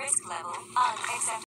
Risk level unacceptable.